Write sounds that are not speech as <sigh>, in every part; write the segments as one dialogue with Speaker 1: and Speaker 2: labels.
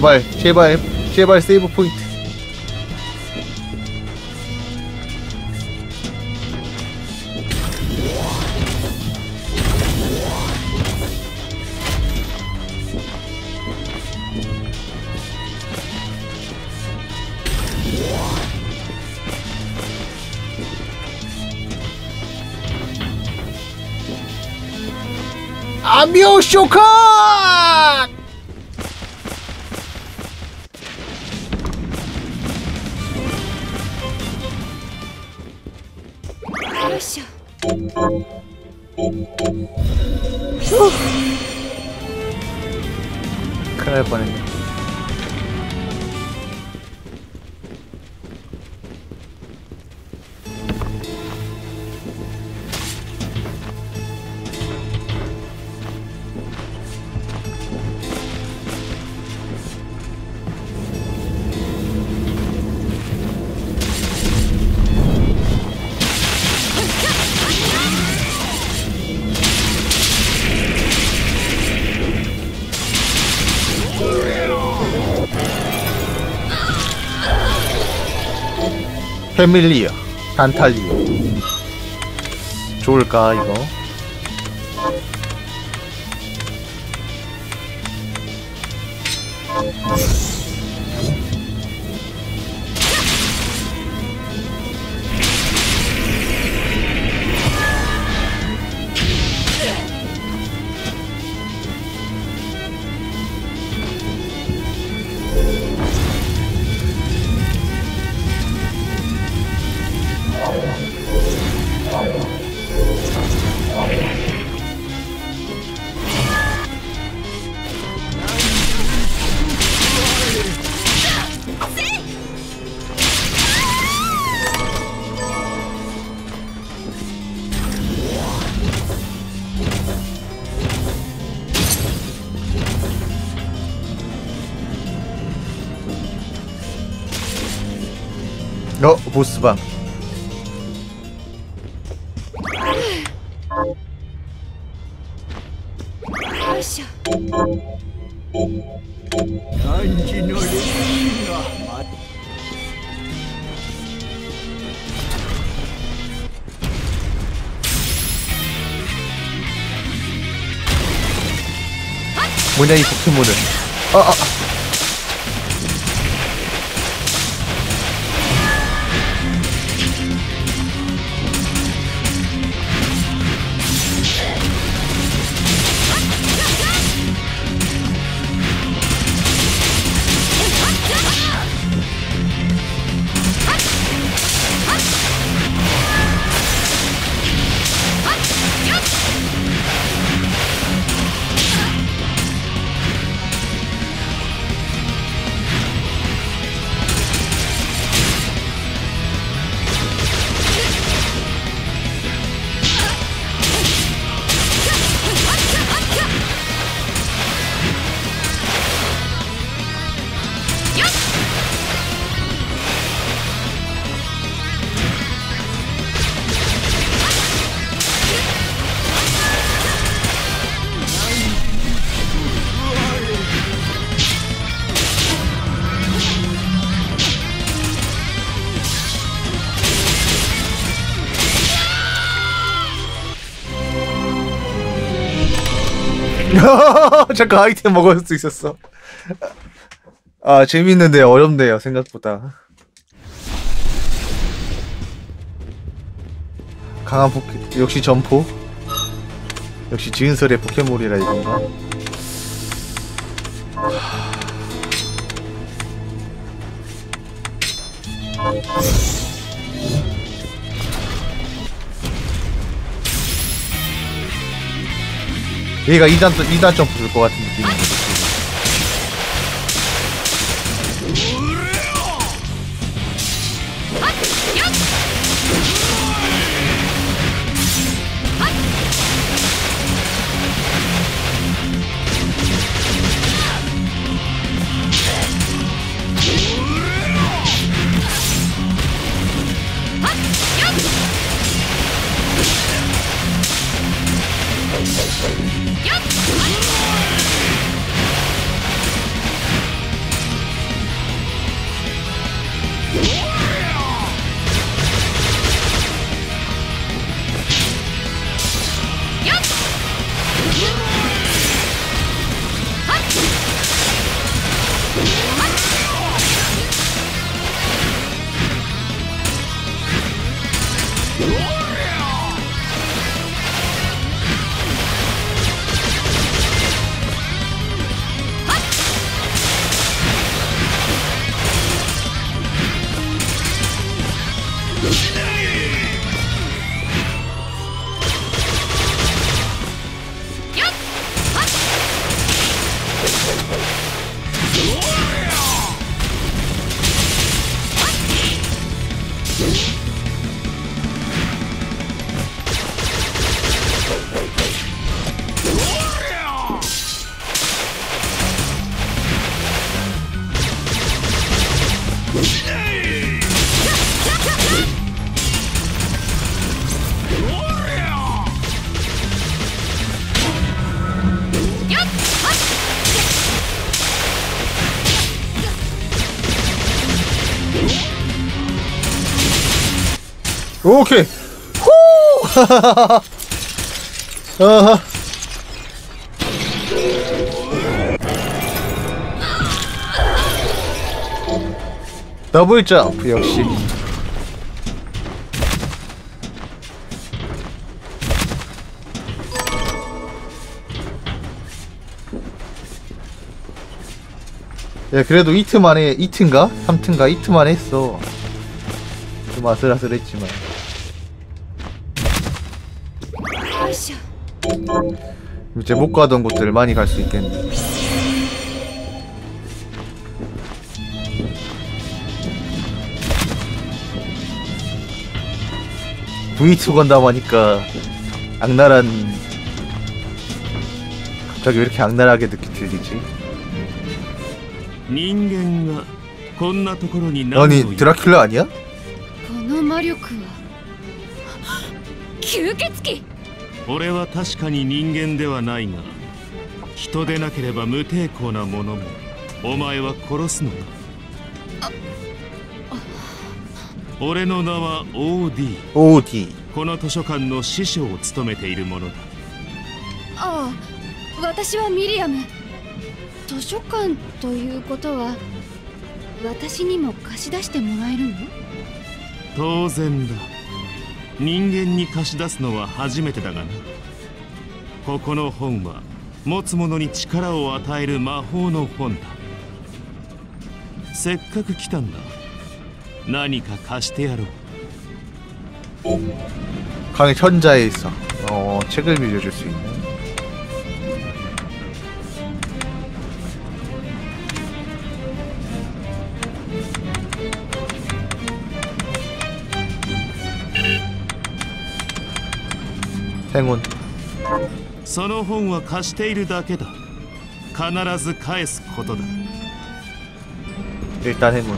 Speaker 1: 제발 제발 제발 세이브 포인트. 아미오 쇼카 패밀리어 단탈리어. 좋을까 이거 보스방 뭐냐 이 포켓몬은? 아, 아, 잠깐 아이템 먹을 수 있었어. 아 재밌는데 어렵네요 생각보다. 강한 포켓 역시 점포. 역시 지은설의 포켓몬이라 이건가? 얘가 2단 2단 점프 줄 것 같은 느낌인데. 오케이. 후! <laughs> 아하. 더블 점프 역시. 야 그래도 이트 만에 이트인가? 삼트인가? 이트 만에 했어. 좀 아슬아슬했지만. 이제 못 가던 곳들 많이 갈 수 있겠네. V2 건담 하니까 악랄한 갑자기 왜 이렇게 악랄하게 느끼 들리지?
Speaker 2: 人間がこんなところに何を
Speaker 1: 아니 드라큘라 아니야?
Speaker 3: この魔力は吸血鬼 <gasps>
Speaker 2: 俺は確かに人間ではないが人でなければ無抵抗な者もお前は殺すのか俺の名は OD
Speaker 1: OD
Speaker 2: この図書館の師匠を務めている者だ。
Speaker 3: ああ私はミリアム。図書館ということは私にも貸し出してもらえるの？
Speaker 2: 当然だ人間に貸し出すのは初めてだがなここの本は持つ者に力を与える魔法の本だせっかく来たんだ何か貸してやろう
Speaker 1: 강의 천자에 있어. 어 책을 빌려줄 수 있네. 행운
Speaker 2: その本は貸しているだけだ必ず返すことだ
Speaker 1: 일단 행운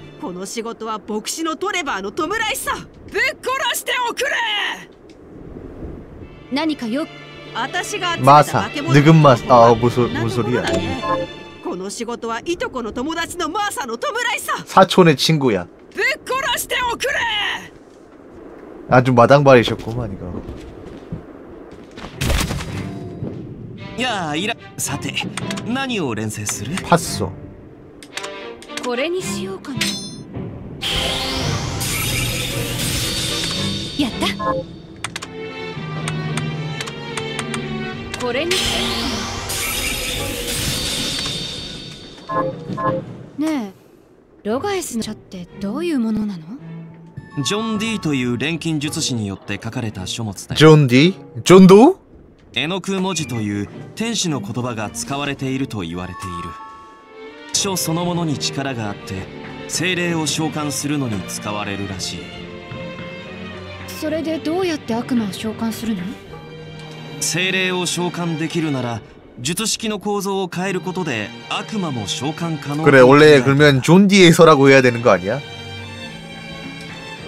Speaker 4: この仕事は牧師のトレバーの弔いさぶっ殺しておくれ
Speaker 3: 何かよ
Speaker 4: 私が集めた
Speaker 1: 마사.
Speaker 4: 化け物の
Speaker 1: 늙은
Speaker 4: 情
Speaker 1: 마사.
Speaker 4: 報は
Speaker 1: 아, 무슨,
Speaker 4: こんな
Speaker 1: 무슨
Speaker 4: もの
Speaker 1: 소리야.
Speaker 4: だねこの仕事はいとこの友達のマーサの弔いさ
Speaker 1: 사촌의 친구야.
Speaker 4: ぶっ殺しておくれ
Speaker 1: 아주 마당발이셨구만, 이거.
Speaker 5: やあいらさて何を連成する
Speaker 1: 팠어.
Speaker 3: これにしようかな やった。これに。ねえロガエスの書ってどういうものなの？
Speaker 5: ジョン・ディという錬金術師によって書かれた書物だジ
Speaker 1: ョン・ディジョン・ド
Speaker 5: 絵の句文字という天使の言葉が使われていると言われている。書そのものに力があって精霊を召喚するのに使われるらしい。
Speaker 3: それでどうやって悪魔を召喚するの
Speaker 5: 精霊を召喚できるなら術式の構造を変えることで悪魔も召喚可能
Speaker 1: 그래 원래 그러면 존 D에서라고 해야 되는 거 아니야?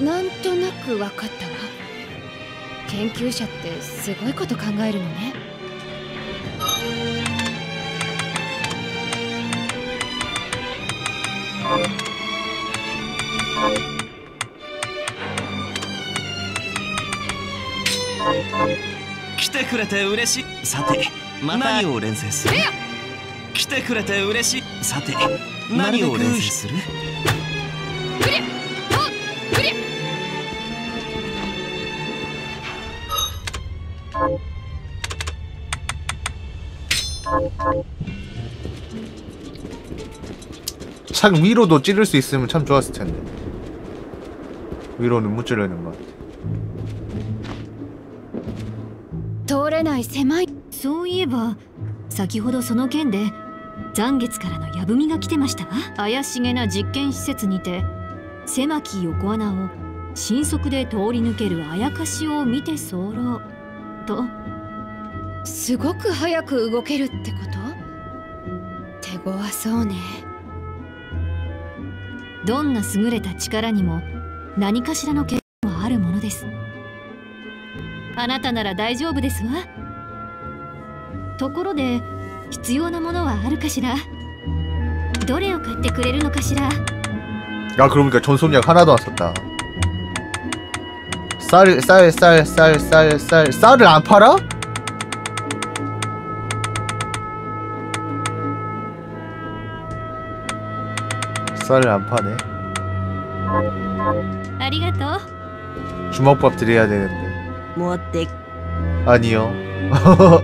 Speaker 3: なんとなくわかったわ研究者ってすごいこと考えるのね
Speaker 5: 来てくれて嬉しいさてまた何を連成する来てくれて嬉しいさて何を連成する
Speaker 1: 창 위로도 찌를 수 있으면 참 좋았을 텐데 위로는 못 찌르는 것 같아
Speaker 3: い狭い。
Speaker 6: そういえば先ほどその件で残月からの矢文が来てましたわ。怪しげな実験施設にて狭き横穴を新速で通り抜けるあやかしを見て候と
Speaker 3: すごく早く動けるってこと？手強そうね。
Speaker 6: どんな優れた力にも何かしらの欠点はあるものです。あなたなら大丈夫ですわ ところで必要なものはあるかしらどれを買ってくれるのかしら
Speaker 1: 야 그러니까 전속력 하나도 안 썼다 쌀 쌀 쌀 쌀 쌀 쌀 쌀을 안 팔아? 쌀을 안 파네
Speaker 6: ありがとう
Speaker 1: 주먹밥 드려야 되는데
Speaker 4: 持って
Speaker 1: 아니요 <laughs>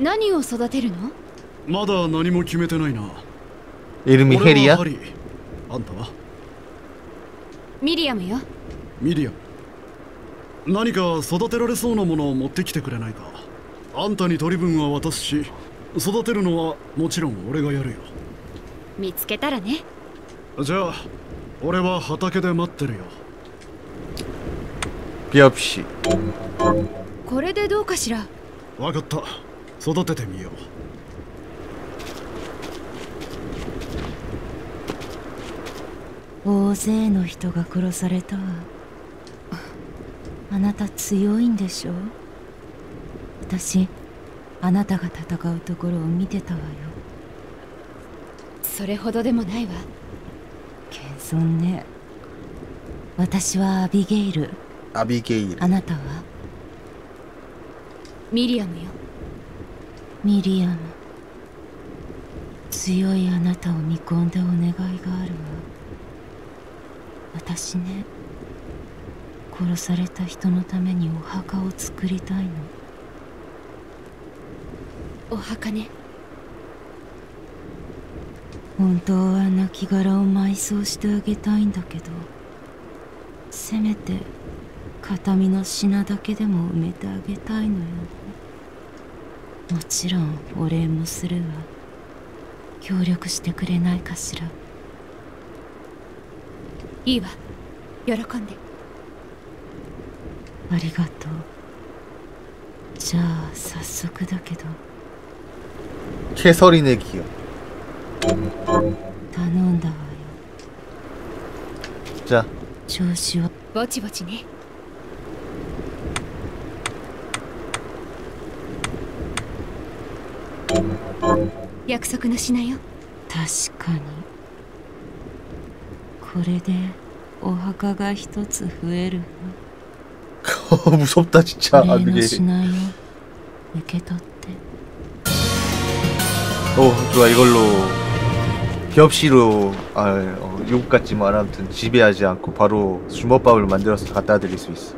Speaker 3: 何を育てるの？
Speaker 7: まだ何も決めてないな。
Speaker 1: エルミ
Speaker 7: ヘリア？あんたは？
Speaker 3: ミリアムよ。
Speaker 7: ミリアム。何か育てられそうなものを持ってきてくれないか。あんたに取り分は渡すし、育てるのはもちろん俺がやるよ。
Speaker 3: 見つけたらね。
Speaker 7: じゃあ、俺は畑で待ってるよ。
Speaker 1: ピアピシ。
Speaker 3: これでどうかしら？
Speaker 7: わかった。育ててみよう。
Speaker 8: 大勢の人が殺されたわ。あなた強いんでしょ私あなたが戦うところを見てたわよ。
Speaker 3: それほどでもないわ。
Speaker 8: 謙遜ね。私はアビゲイル。
Speaker 1: アビゲイル。
Speaker 8: あなたは？
Speaker 3: ミリアムよ。
Speaker 8: ミリアム強いあなたを見込んでお願いがあるわ。私ね殺された人のためにお墓を作りたいの。
Speaker 3: お墓ね。
Speaker 8: 本当は亡きを埋葬してあげたいんだけどせめて形見の品だけでも埋めてあげたいのよもちろんお礼もするわ。協力してくれないかしら。
Speaker 3: いいわ。喜んで。
Speaker 8: ありがとう。じゃあ早速だけど。
Speaker 1: 毛剃りネギよ。
Speaker 8: 頼んだわよ。
Speaker 1: じゃあ。
Speaker 8: 調子は
Speaker 3: ぼちぼちね。約束の品よ
Speaker 8: 確かに これでお墓が一つ増える
Speaker 1: 무섭다 진짜
Speaker 8: わ
Speaker 1: 아
Speaker 8: 礼の
Speaker 1: 그게
Speaker 8: 品よ受け取って
Speaker 1: 어 좋아 이걸로 겹시로 아 어, 욕 같지만 아무튼 지배하지 않고 바로 주먹밥을 만들어서 갖다 드릴 수 있어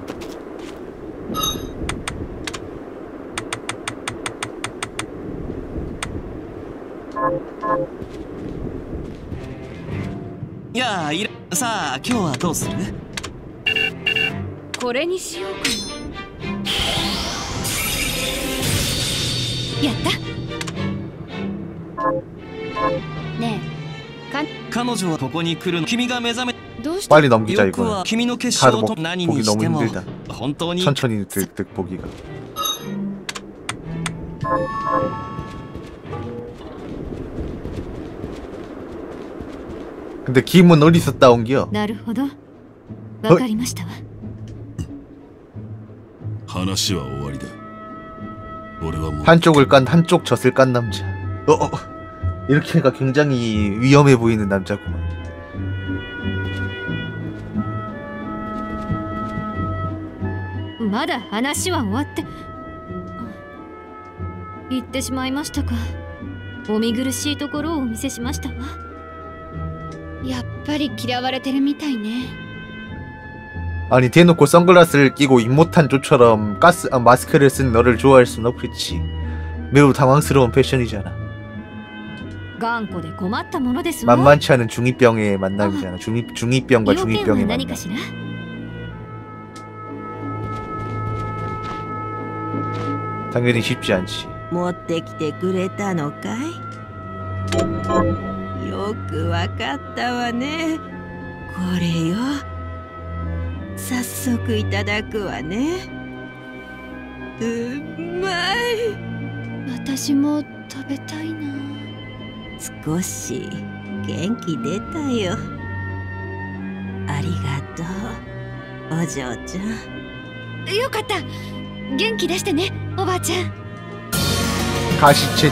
Speaker 5: さあ今日はどうする
Speaker 3: これにしようかなやったね
Speaker 5: 彼女はここに来るの君が目覚め
Speaker 3: えどうした
Speaker 1: 빨리 넘기자
Speaker 5: 欲
Speaker 1: 이거는
Speaker 5: は君の結
Speaker 1: 카드
Speaker 5: 晶
Speaker 1: 먹,
Speaker 5: と何
Speaker 1: 보기
Speaker 5: にし
Speaker 1: 너무
Speaker 5: ても
Speaker 1: 힘들다
Speaker 5: 本当に
Speaker 1: 천천히 득득 보기가 근데 김은 어디서 따온겨?
Speaker 6: なるほどわかりましたわ
Speaker 9: 話は終わりだ俺はもう
Speaker 1: 한쪽을 깐 한쪽 젖을 깐 남자 어, 어. 이렇게 하니까 굉장히 위험해 보이는 남자구만
Speaker 6: まだ話は終わって言ってしまいましたかお見苦しいところをお見せしましたわ
Speaker 3: やっぱり嫌われてるみたいね
Speaker 1: 아니 대놓고 선글라스를 끼고 입못한 조처럼 가스 아, 마스크를 쓴 너를 좋아할 순 없겠지 매우 당황스러운 패션이잖아
Speaker 6: 頑固で困ったものですわ
Speaker 1: 만만치 않은 중2병의 만남이잖아 중2, 중2병과
Speaker 6: 要件
Speaker 1: 중2병의
Speaker 6: は何
Speaker 1: 만남
Speaker 6: かしら
Speaker 1: 당연히 쉽지 않지
Speaker 10: 持ってきてくれたのかい よくわかったわねこれよ早速いただくわねうまい
Speaker 3: 私も食べたいな
Speaker 10: 少し元気出たよありがとうお嬢ちゃん
Speaker 3: よかった元気出してねおばあちゃん
Speaker 1: 가시채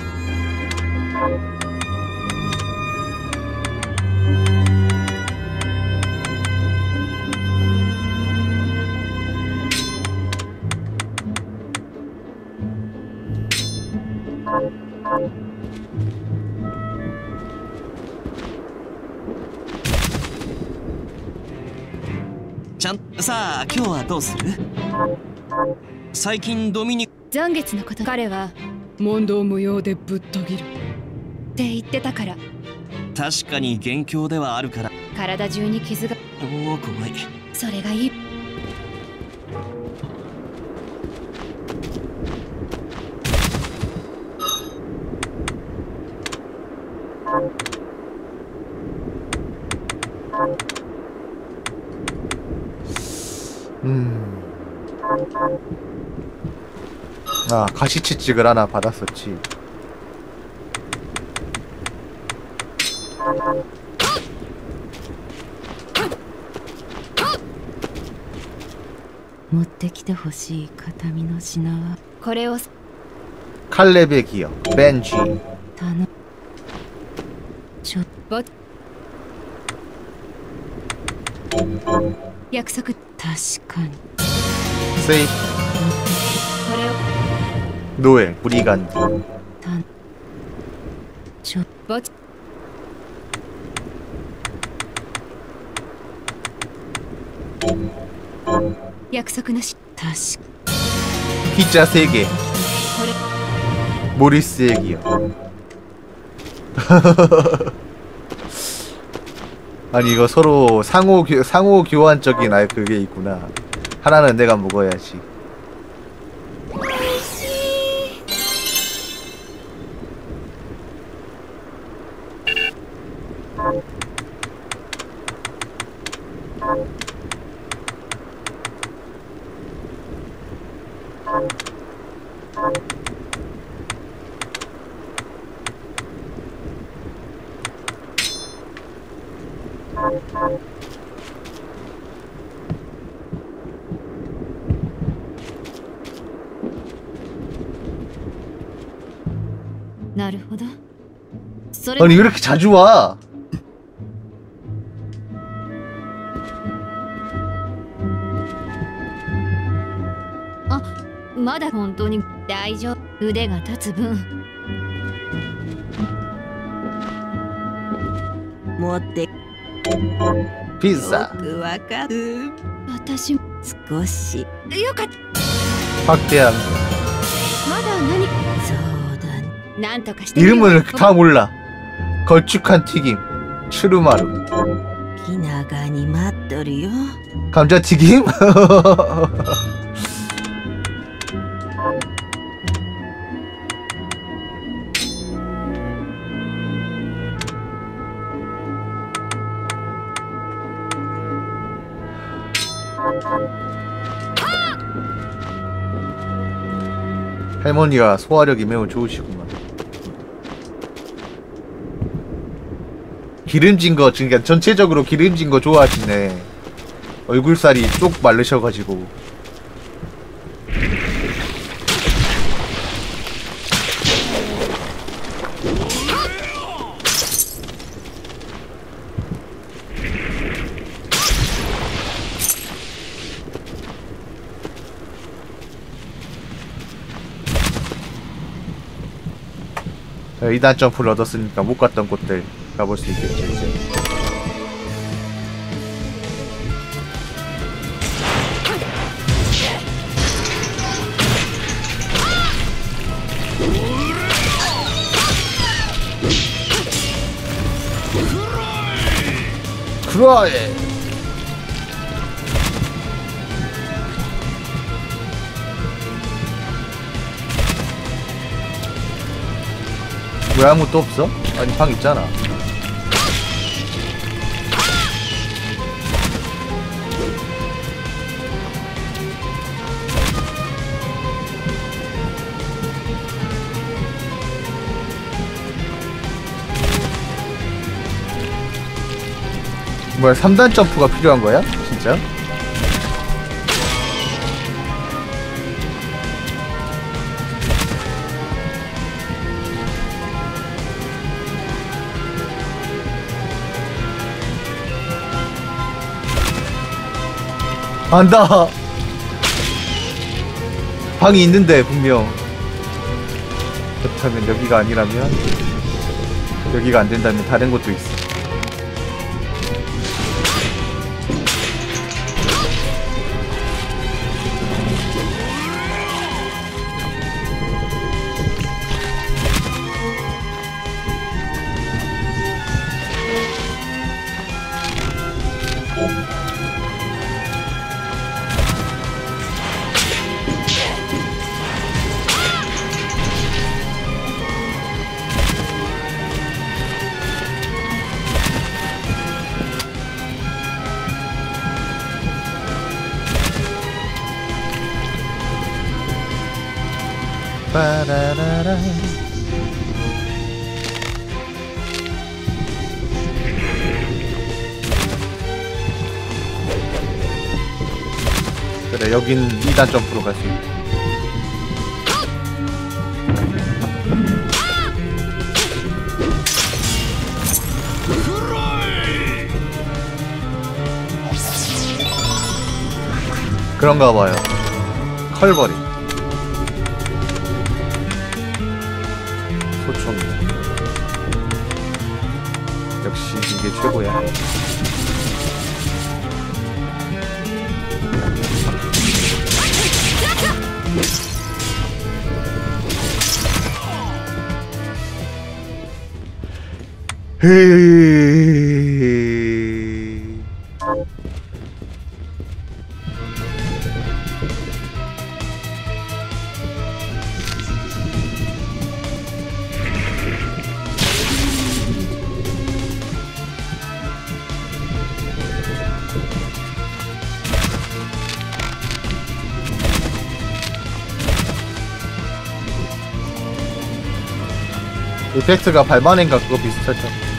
Speaker 5: どうする？最近ドミニ
Speaker 3: 残月のこと。彼は
Speaker 10: 問答無用でぶっとぎる。
Speaker 3: って言ってたから。
Speaker 5: 確かに元凶ではあるから。
Speaker 3: 体中に傷が。
Speaker 5: おお怖い。
Speaker 3: それがいい
Speaker 1: 아 가시치찍을 하나 받았었지
Speaker 8: 持ってきてほしい形見の品は
Speaker 3: これを
Speaker 1: 칼렙의 기억 벤지
Speaker 8: 頼むちょ
Speaker 3: 約束こ
Speaker 8: 確かに
Speaker 1: 세이
Speaker 3: れを
Speaker 1: 노예
Speaker 8: 무리간디
Speaker 1: 피자 3개. 모리스 얘기요. 아니 이거 서로 상호 교, 상호 교환적인 아예 그게 있구나. 하나는 내가 먹어야지. 아니 왜 이렇게 자주 와?
Speaker 6: まだ本当に大丈夫腕が立つ分
Speaker 4: 持って
Speaker 1: ピザ
Speaker 4: よくわかる
Speaker 3: 私も
Speaker 4: 少し
Speaker 3: よかった
Speaker 1: 확대한
Speaker 3: まだ何か
Speaker 4: そうだね
Speaker 3: なんとかしてみる
Speaker 1: 이름을 다 몰라 걸쭉한 튀김 추르마루
Speaker 4: 기나가니 맛돌이요?
Speaker 1: 감자튀김? <laughs> 할머니가 소화력이 매우 좋으시구만 기름진 거, 그러니까 전체적으로 기름진 거 좋아하시네. 얼굴살이 쪽 마르셔가지고. 네, 2단 점프를 얻었으니까 못 갔던 곳들 가볼 수 있겠죠 이제. 크라이 왜 아무것도 없어? 아니 방 있잖아 뭐야 3단 점프가 필요한 거야? 진짜? 안다 방이 있는데 분명 그렇다면 여기가 아니라면 여기가 안 된다면 다른 곳도 있어 빠라라라 그래 여긴 2단 점프로 갈 수 있다 그런가 봐요 컬버리 헤이 이펙트가 발만인가 그거 비슷하죠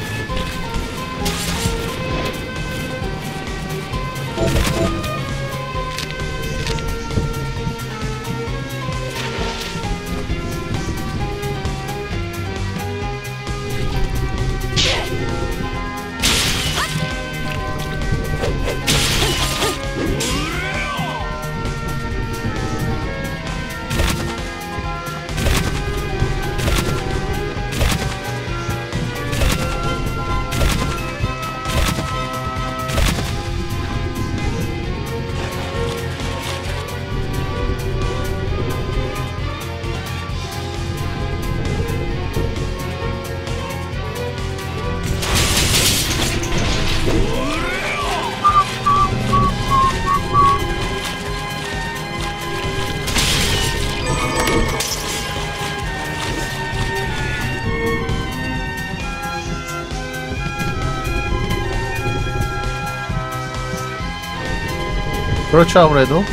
Speaker 1: 그렇죠 아무래도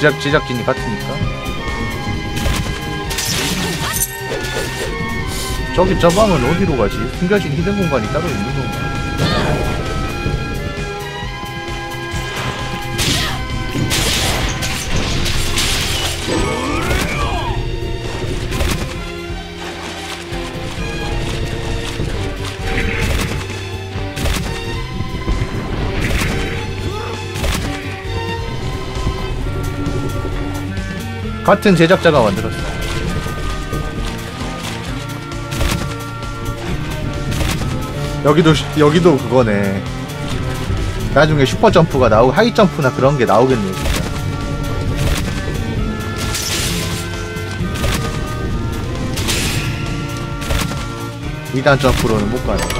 Speaker 1: 제작 제작진이 같으니까. 저기 저 방은 어디로 가지? 숨겨진 히든 공간이 따로 있는 건가? 같은 제작자가 만들었어. 여기도 시- 여기도 그거네. 나중에 슈퍼 점프가 나오고 하이 점프나 그런 게 나오겠네 진짜. 이단 점프로는 못 가네.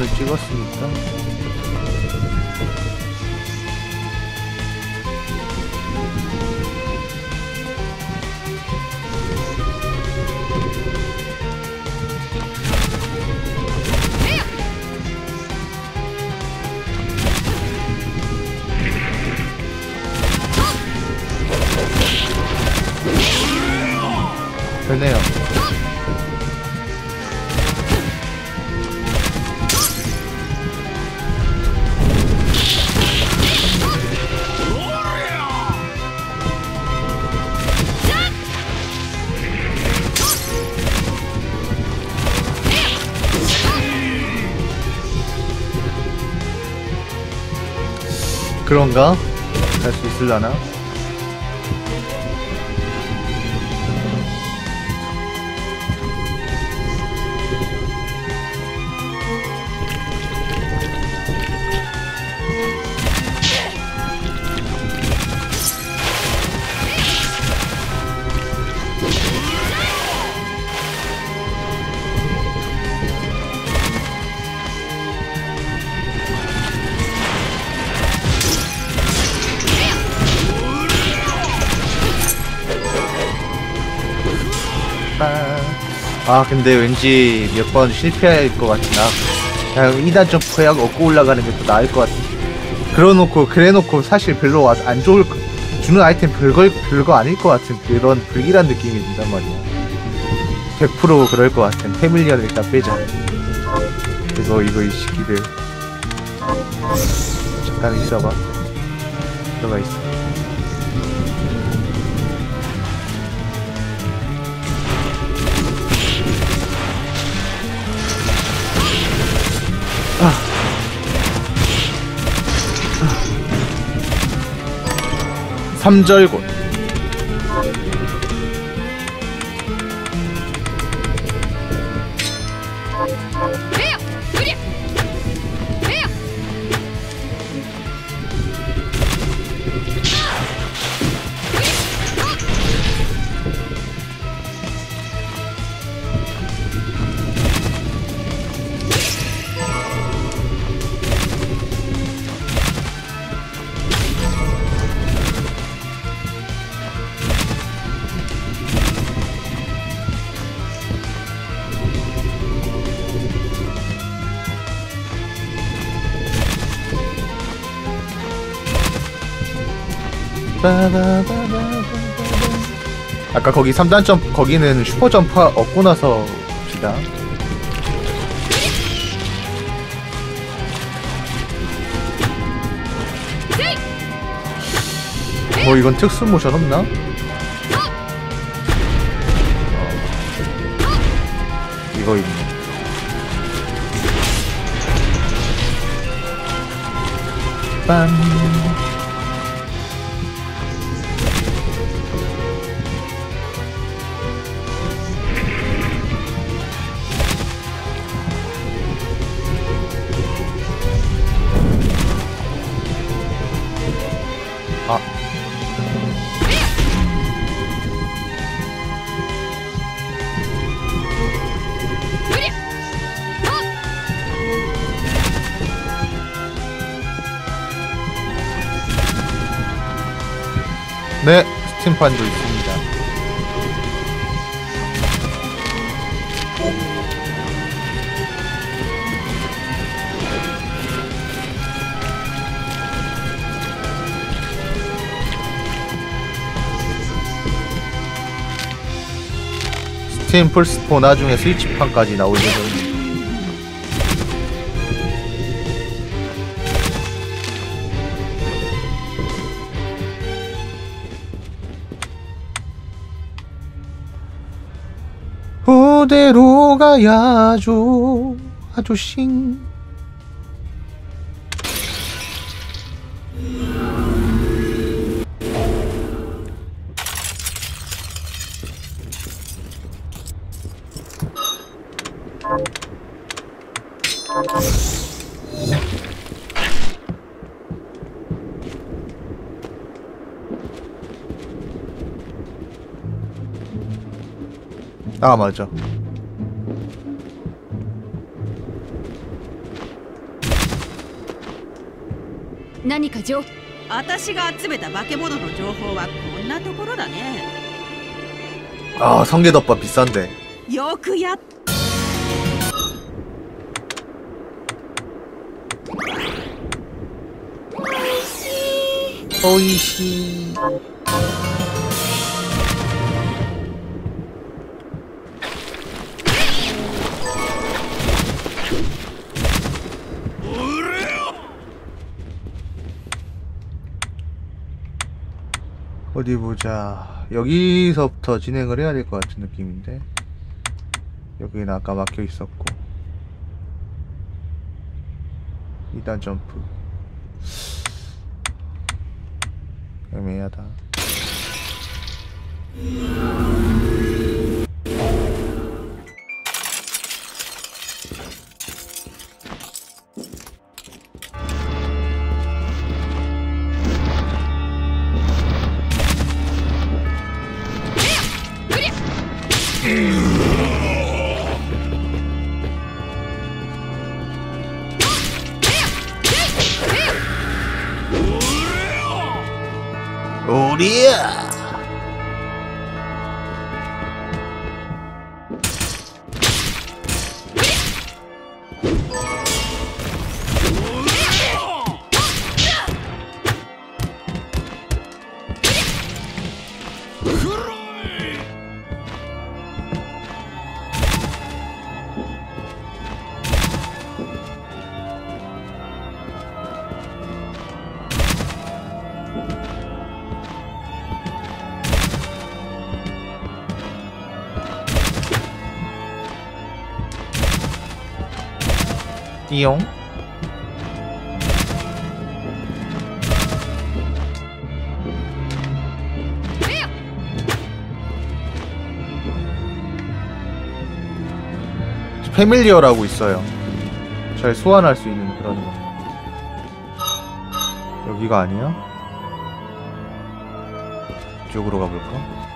Speaker 1: 어쨌 그런가? 할 수 있을라나? 아 근데 왠지 몇 번 실패할 것 같으나 그냥 2단 점프하고 얻고 올라가는 게 더 나을 것 같아. 그래놓고 그래놓고 사실 별로 와- 안 좋을 거- 주는 아이템 별거 별거 아닐 것 같은 그런 불길한 느낌이 든단 말이야. 100% 그럴 것 같은 패밀리언을 일단 빼자. 이거 이거 이 시기들. 잠깐 있어봐. 들어가 있어 삼절곤 아까 거기 3단 점프 거기는 슈퍼 점프 얻고 나서 봅시다 뭐 이건 특수 모션 없나? 어. 이거 있네 빰 스팀판도 있습니다. 스팀 플스4 나중에 스위치판까지 나올 예정입니다. 그대로 가야죠. 아저씨 아 맞아
Speaker 3: 何か情
Speaker 4: 私が集めた化け物の情報はこんなところだね
Speaker 1: 아 성게덮밥 비싼데
Speaker 4: よくやっ
Speaker 1: 오이시 어디 보자. 여기서부터 진행을 해야 될 것 같은 느낌인데. 여기는 아까 막혀 있었고. 2단 점프. 애매하다. 띠용. 패밀리어라고 있어요. 잘 소환할 수 있는 그런 거. 여기가 아니야? 이쪽으로 가볼까?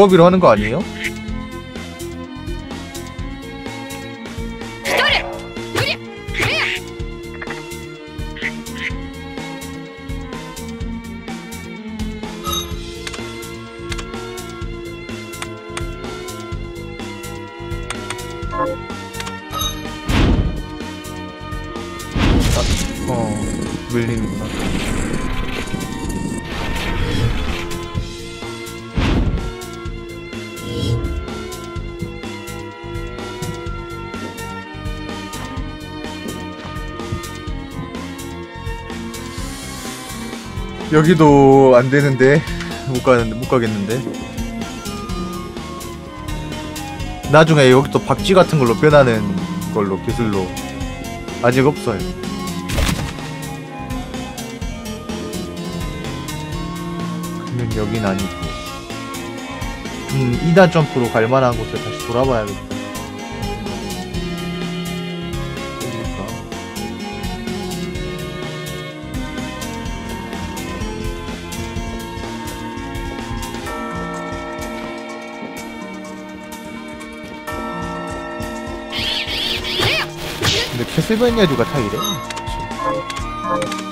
Speaker 1: 두꺼비로 하는 거 아니에요? 여기도 안 되는데 못 가는데 못 가겠는데. 나중에 여기 또 박쥐 같은 걸로 변하는 걸로 기술로 아직 없어요. 그러면 여긴 아니고. 음, 2단 점프로 갈 만한 곳에 다시 돌아봐야겠다. 근데 캐슬베니아주가 다 이래?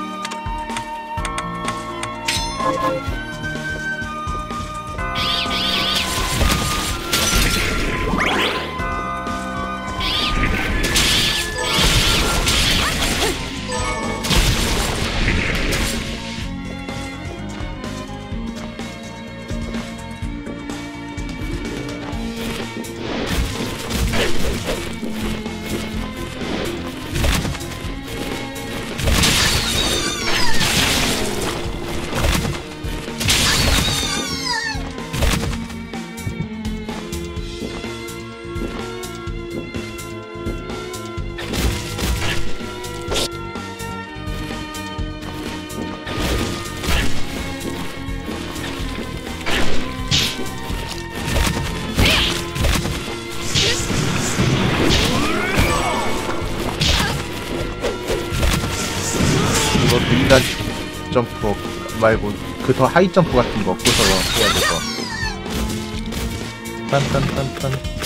Speaker 1: 말고 그 더 하이 점프 같은 거 없고서 해야 될것 같아. 딴딴딴딴.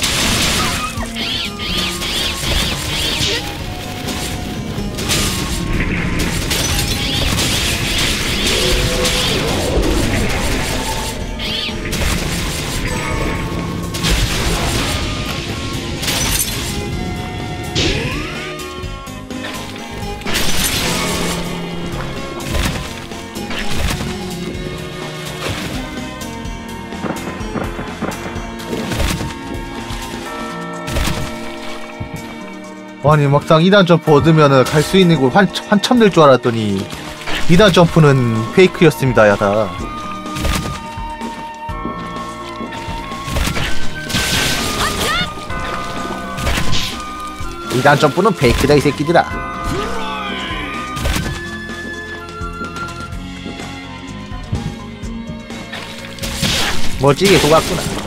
Speaker 1: 아니 막상 2단 점프 얻으면은 갈 수 있는 곳 환, 한참 될 줄 알았더니 2단 점프는 페이크였습니다 야다. 이단 점프는 페이크다 이 새끼들아. 멋지게 속았구나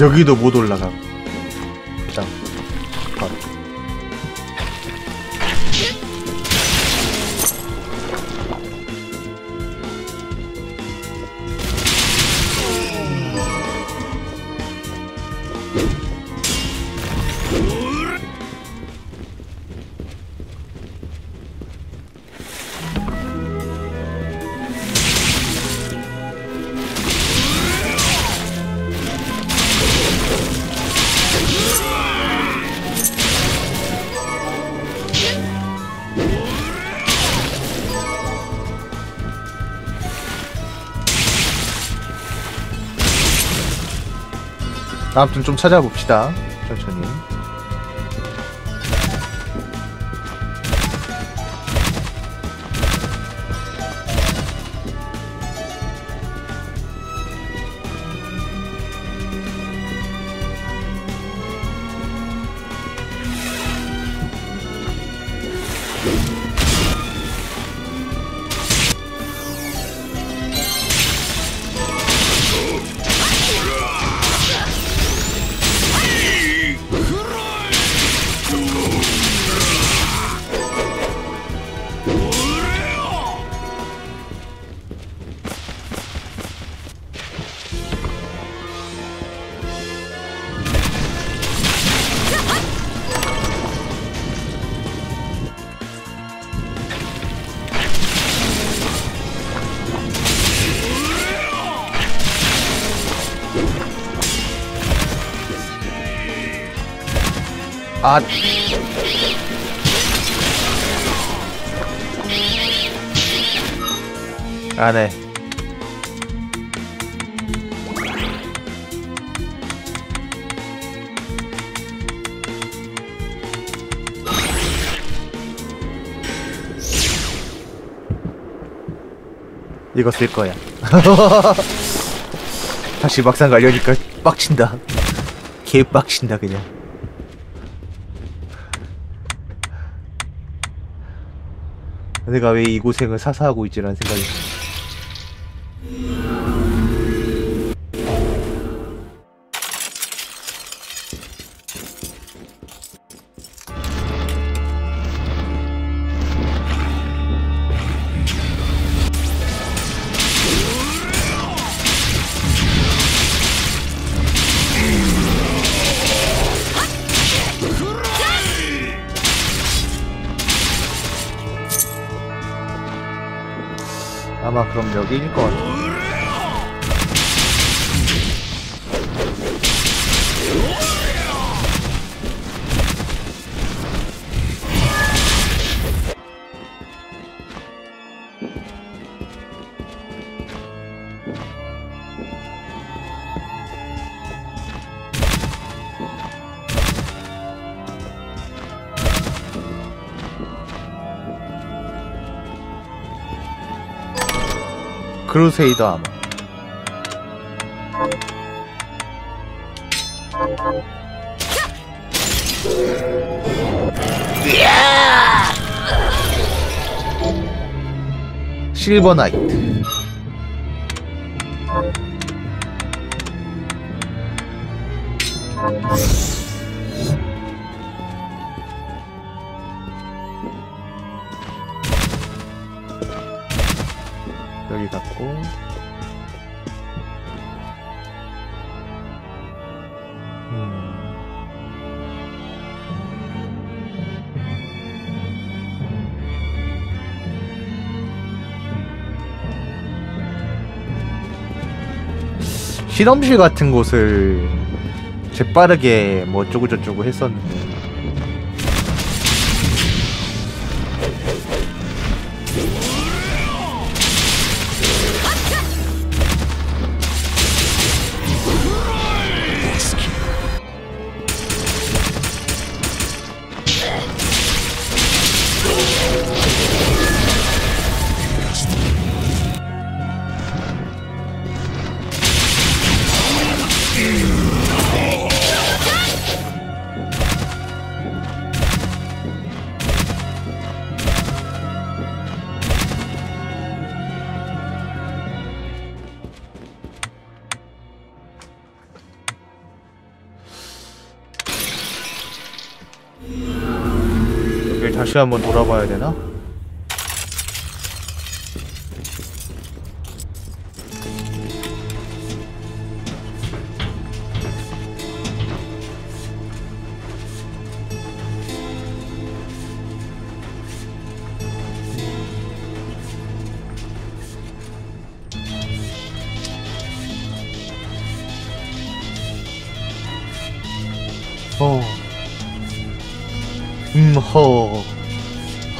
Speaker 1: 여기도 못 올라가. 그 아무튼 좀 찾아봅시다. 안 해 이거 쓸 거야. <laughs> 다시 막상 가려니까 빡친다. 개 빡친다 그냥. 내가 왜 이 고생을 사사하고 있지라는 생각이 아마 크루세이더 아마. 실버 나이트 실험실 같은 곳을 재빠르게 뭐 어쩌고저쩌고 했었는데 다시 한번 돌아봐야 되나?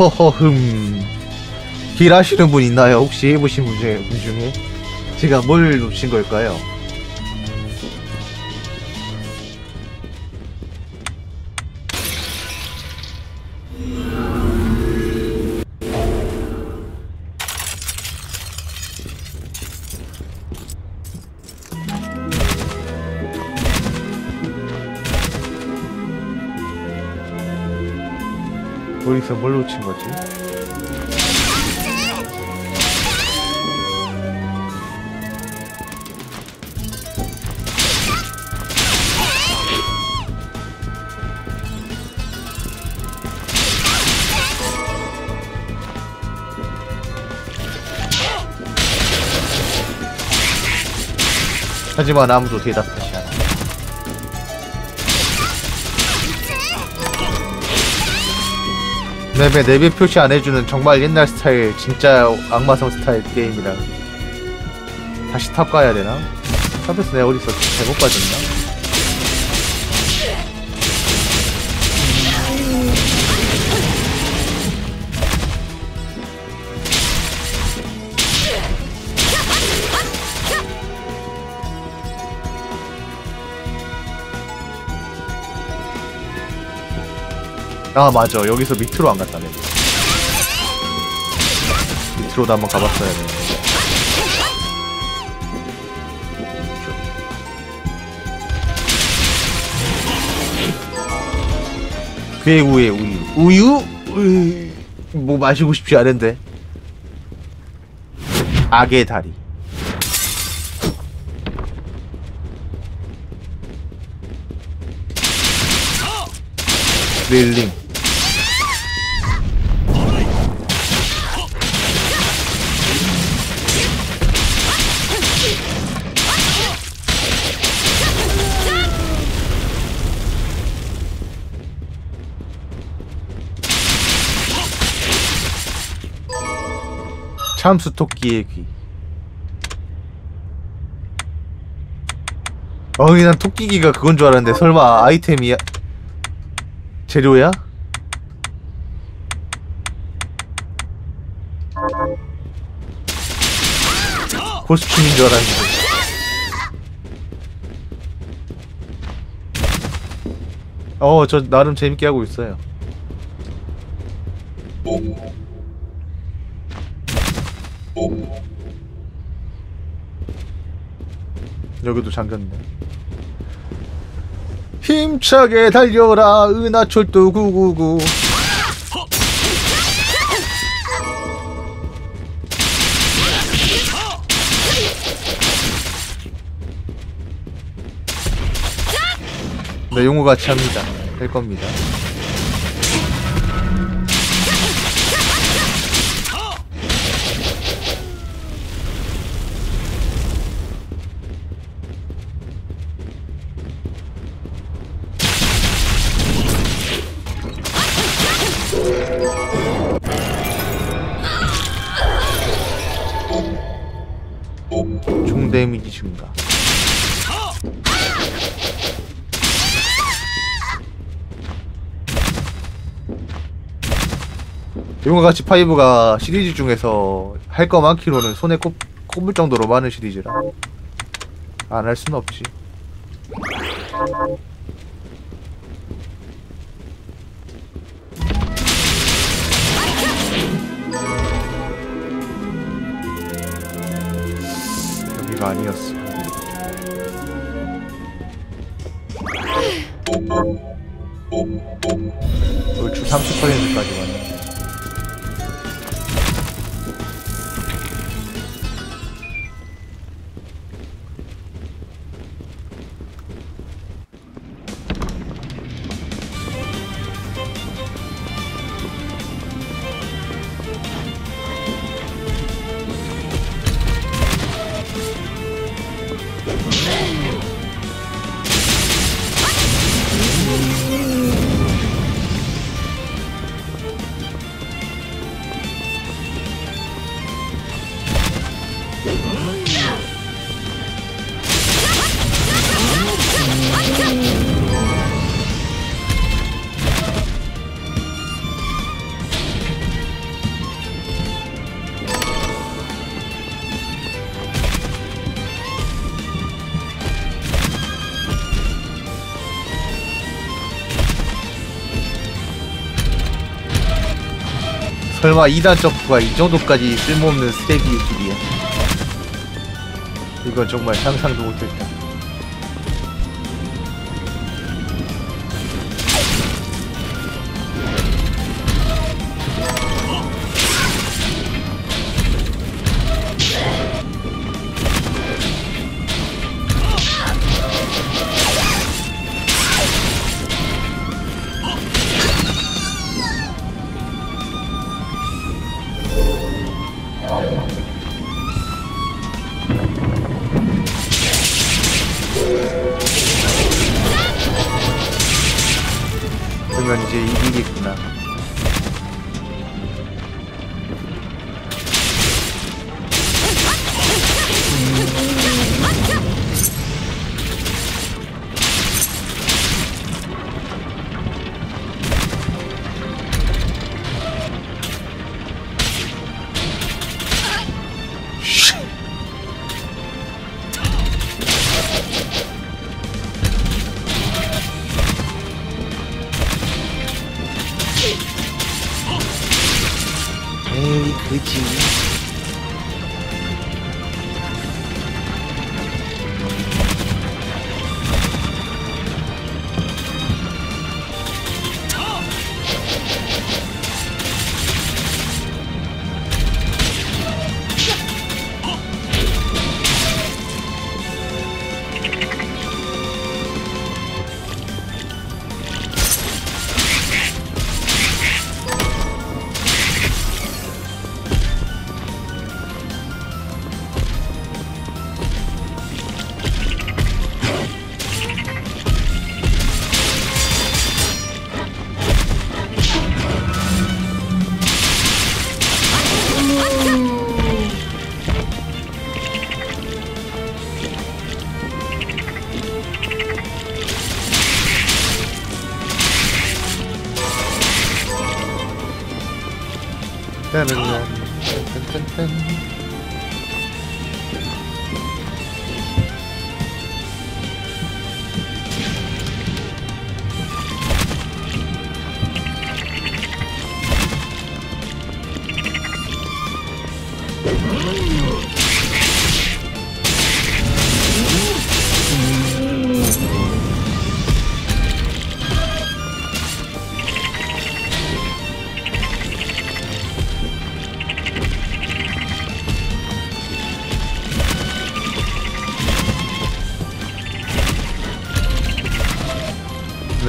Speaker 1: 허허흠 길 아시는 분 있나요? 혹시 해보신 분 중에, 분 중에 제가 뭘 놓친 걸까요? 어디서 뭘 놓친 거지? 하지만 아무도 대답 map에 내비 표시 안 해주는 정말 옛날 스타일, 진짜 악마성 스타일 게임이라. 다시 탑 가야 되나? 탑에서 내가 어디서 잘못 빠졌나? 아 맞아. 여기서 밑으로 안 갔다네. 밑으로도 한번 가봤어야 돼 괴우의 우유. 우유? 으이, 뭐 마시고 싶지 않은데. 악의 다리. 릴링 참수 토끼의 귀. 어이 난 토끼기가 그건 줄 알았는데 설마 아이템이야? 재료야? 코스튬인 줄 알았는데 어저 나름 재밌게 하고 있어요 여기도 잠겼네 힘차게 달려라 은하철도 999 네, 용호 같이 합니다. 될 겁니다. 증가. 용과 같이 five가 시리즈 중에서 할 거 많기로는 손에 꼽, 꼽을 정도로 많은 시리즈라 안 할 수는 없지 여기가 아니었어. 얼추 30%까지 왔네 설마 2단 점프가 이 정도까지 쓸모없는 스텝일 줄이야 이건 정말 상상도 못했다 따르르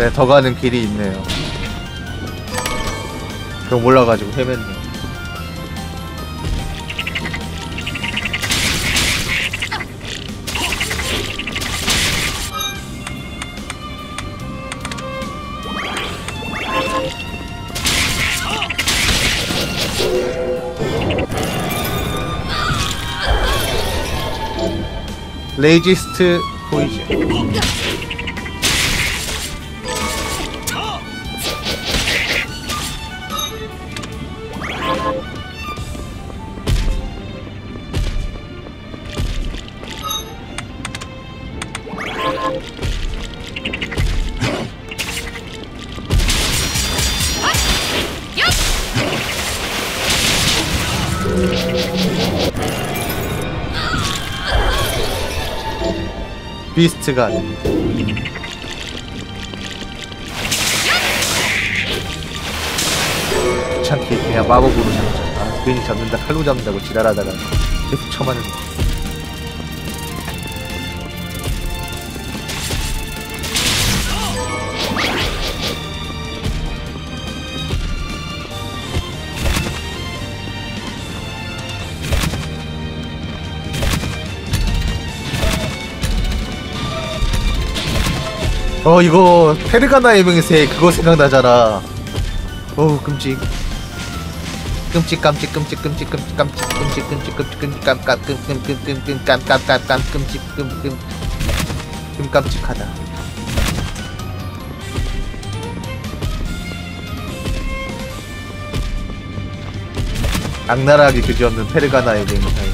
Speaker 1: 네, 더 가는 길이 있네요. 그럼 몰라가지고 헤맸네. 레이지스트 포이즌. 비스트가. 귀찮게 그냥 마법으로 잡자. 아, 괜히 잡는다, 칼로 잡는다고 지랄하다가 계속 쳐맞는. 어 이거 페르가나 의 명세 그거 생각나잖아 어우 끔찍 끔찍 깜찍 끔찍 끔찍 끔찍 깜찍 끔찍 끔찍 끔찍 끔찍 깜깜끔끔끔끔깜깜깜깜 끔찍 끔끔 끔 깜찍하다 악랄하게 그지없는 페르가나의 명사의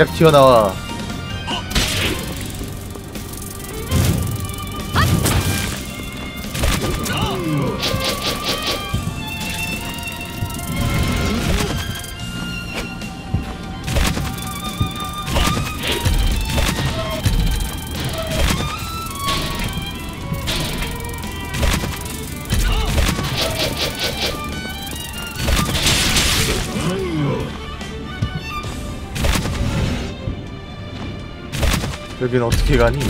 Speaker 1: 착착 튀어나와 여긴 어떻게 가니?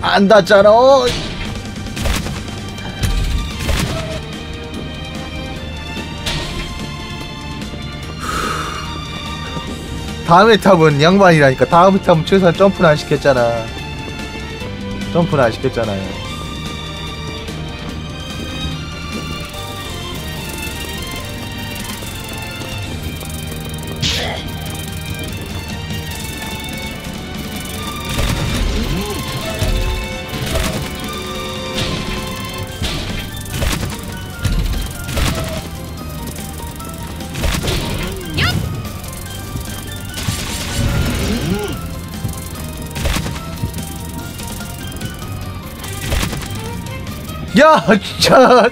Speaker 1: 안 닿잖아 다음에 탑은 양반이라니까. 다음 탑은 최소한 점프는 안 시켰잖아. 점프는 안 시켰잖아요 야 진짜